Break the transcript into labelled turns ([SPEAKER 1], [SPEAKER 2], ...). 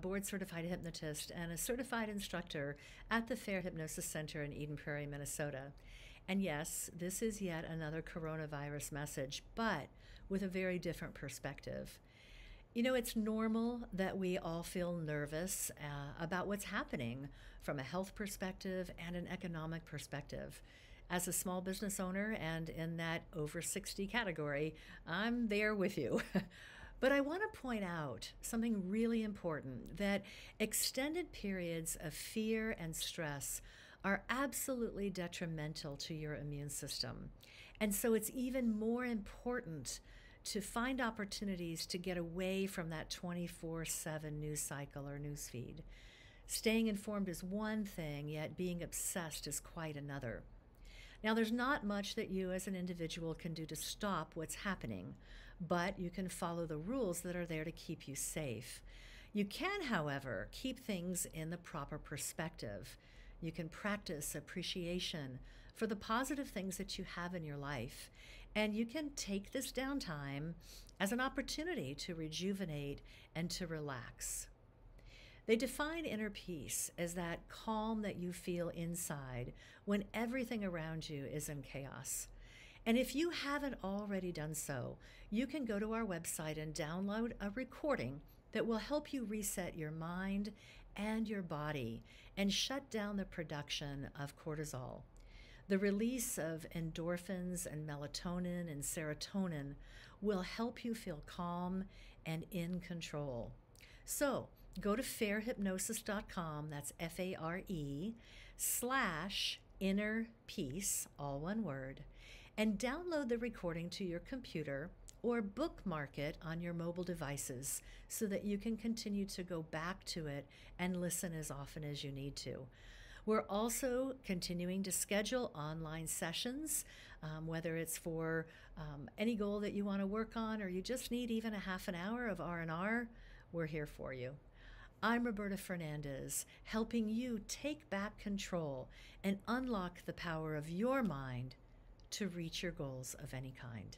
[SPEAKER 1] board certified hypnotist and a certified instructor at the FARE Hypnosis Center in Eden Prairie, Minnesota. And yes, this is yet another coronavirus message, but with a very different perspective. You know, it's normal that we all feel nervous uh, about what's happening from a health perspective and an economic perspective. As a small business owner and in that over 60 category, I'm there with you. But I want to point out something really important that extended periods of fear and stress are absolutely detrimental to your immune system. And so it's even more important to find opportunities to get away from that 24 7 news cycle or news feed. Staying informed is one thing, yet being obsessed is quite another. Now, there's not much that you as an individual can do to stop what's happening, but you can follow the rules that are there to keep you safe. You can, however, keep things in the proper perspective. You can practice appreciation for the positive things that you have in your life. And you can take this downtime as an opportunity to rejuvenate and to relax. They define inner peace as that calm that you feel inside when everything around you is in chaos. And if you haven't already done so, you can go to our website and download a recording that will help you reset your mind and your body and shut down the production of cortisol. The release of endorphins and melatonin and serotonin will help you feel calm and in control. So go to FAREHypnosis.com, that's F A R E, slash inner peace, all one word, and download the recording to your computer or bookmark it on your mobile devices so that you can continue to go back to it and listen as often as you need to. We're also continuing to schedule online sessions, um, whether it's for um, any goal that you want to work on or you just need even a half an hour of R&R, we're here for you. I'm Roberta Fernandez, helping you take back control and unlock the power of your mind to reach your goals of any kind.